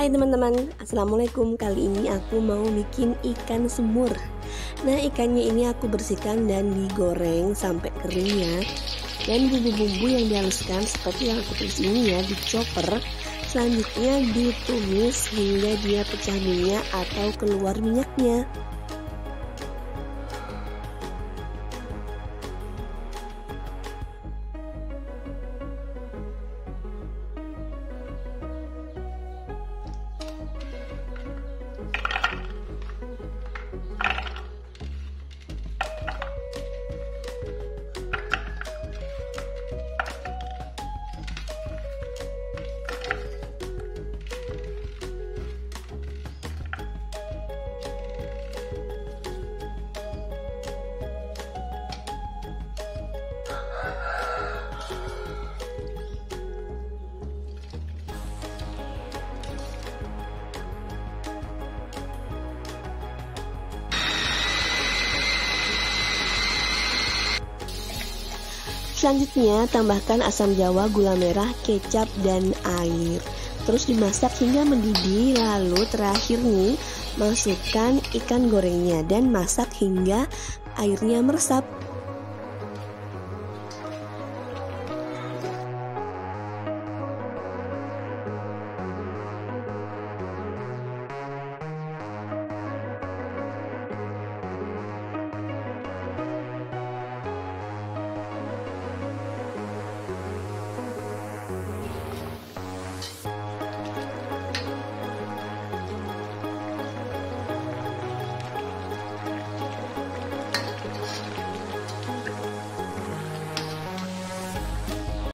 Hai teman-teman, Assalamualaikum. Kali ini aku mau bikin ikan semur. Nah ikannya ini aku bersihkan dan digoreng sampai kering ya. Dan bumbu-bumbu yang dihaluskan seperti yang aku tulis ini ya di chopper. Selanjutnya ditumis hingga dia pecah minyak atau keluar minyaknya Selanjutnya tambahkan asam jawa, gula merah, kecap, dan air. Terus dimasak hingga mendidih. Lalu terakhir nih masukkan ikan gorengnya dan masak hingga airnya meresap.